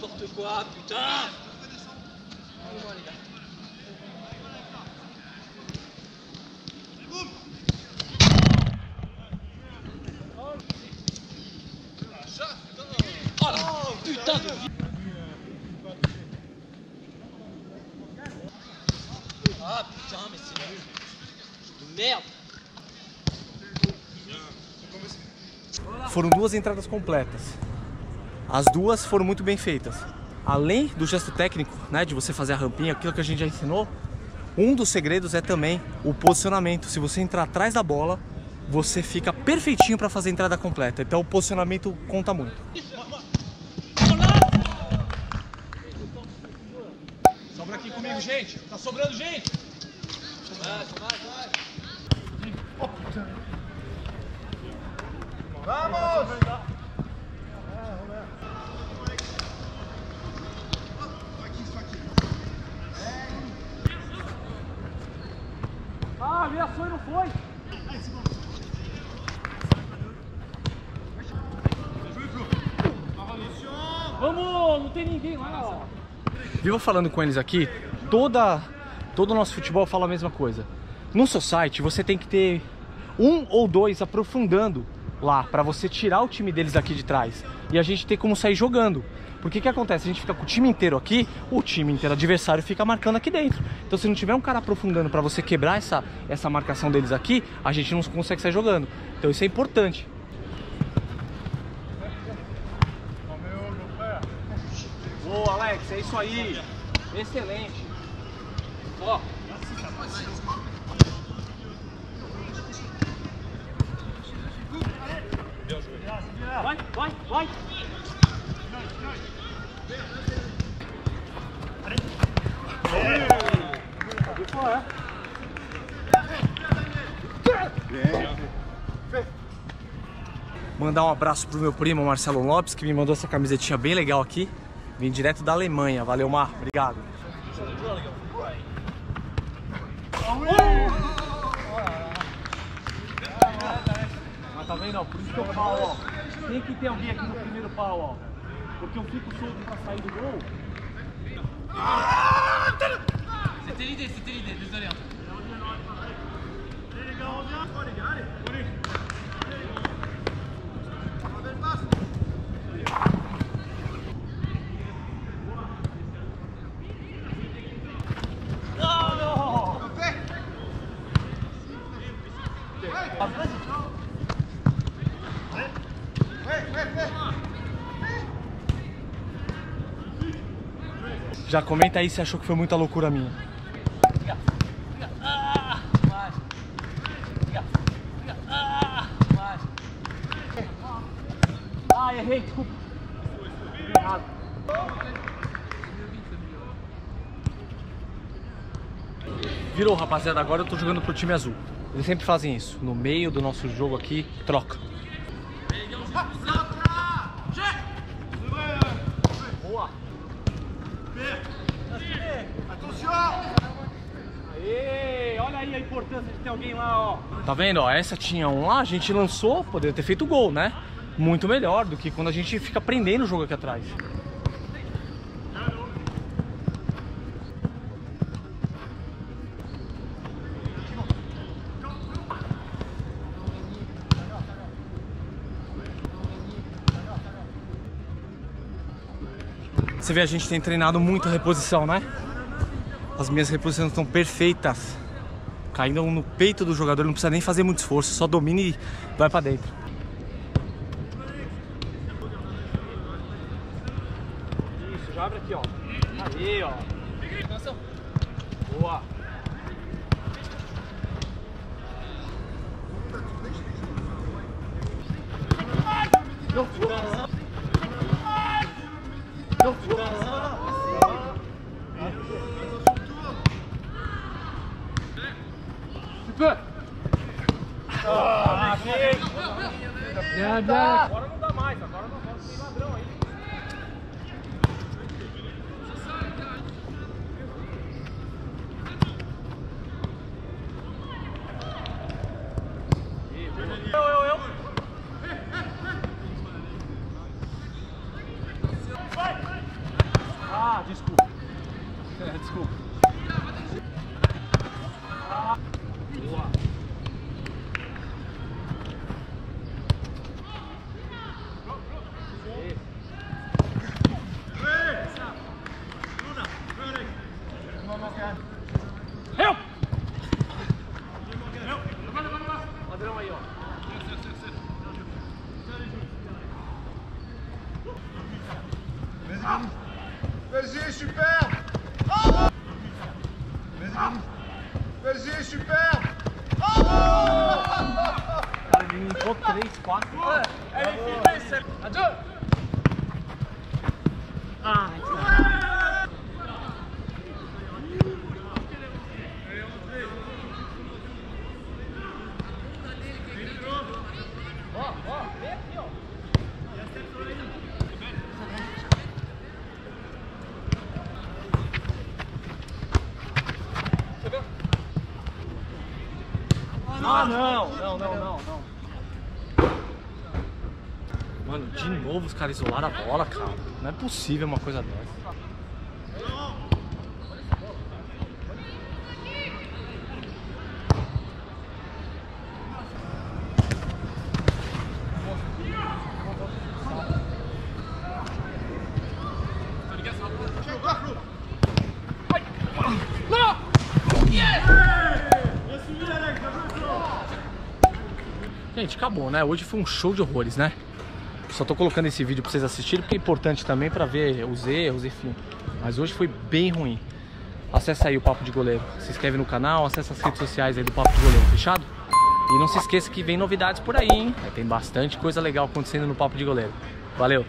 n'importe quoi, putain Oh Ah Foram duas entradas completas. As duas foram muito bem feitas. Além do gesto técnico, né, de você fazer a rampinha, aquilo que a gente já ensinou, um dos segredos é também o posicionamento. Se você entrar atrás da bola, você fica perfeitinho para fazer a entrada completa. Então o posicionamento conta muito. Sobra aqui comigo, gente. Tá sobrando gente. Ah, ameaçou e não foi. Vamos, não tem ninguém lá, ó. Vivo falando com eles aqui, toda, todo o nosso futebol fala a mesma coisa. No society você tem que ter um ou dois aprofundando lá para você tirar o time deles daqui de trás e a gente ter como sair jogando. Porque que acontece? A gente fica com o time inteiro aqui, o time inteiro adversário fica marcando aqui dentro. Então se não tiver um cara aprofundando para você quebrar essa, essa marcação deles aqui, a gente não consegue sair jogando. Então isso é importante. Boa, Alex, é isso aí. Excelente. Ó. Vai, vai, vai. Mandar um abraço pro meu primo Marcelo Lopes, que me mandou essa camisetinha bem legal aqui. Vim direto da Alemanha. Valeu, Mar. Obrigado. Mas tá vendo? Por isso que eu falo, ó. Tem que ter alguém aqui no primeiro pau, ó. Porque eu fico solto pra sair do gol. C'était l'idée, c'était l'idée, désolé. hein. Já comenta aí se achou que foi muita loucura minha. Ah, errei, desculpa. Errado. Virou, rapaziada. Agora eu tô jogando pro time azul. Eles sempre fazem isso. No meio do nosso jogo aqui, troca. Tá vendo, ó? Essa tinha um lá, a gente lançou, poderia ter feito gol, né? Muito melhor do que quando a gente fica prendendo o jogo aqui atrás. Você vê, a gente tem treinado muito a reposição, né? As minhas reposições estão perfeitas. Caindo no peito do jogador, não precisa nem fazer muito esforço, só domina e vai pra dentro. Isso, já abre aqui, ó. Aí, ó. Boa. Agora não dá mais, agora não, tem ladrão aí. Eu, eu, eu. Ah, desculpa. É, desculpa. Ah. Boa. Berger, super oh pé! super oh Cara, ele limpou 3, 4. É, ele fica esse. Adiós! Ah, não, não, não, não, não. Mano, de novo os caras isolaram a bola, cara. Não é possível uma coisa dessa. Gente, acabou, né? Hoje foi um show de horrores, né? Só tô colocando esse vídeo pra vocês assistirem porque é importante também pra ver os erros, enfim. Mas hoje foi bem ruim. Acesse aí o Papo de Goleiro. Se inscreve no canal, acessa as redes sociais aí do Papo de Goleiro, fechado? E não se esqueça que vem novidades por aí, hein? Tem bastante coisa legal acontecendo no Papo de Goleiro. Valeu!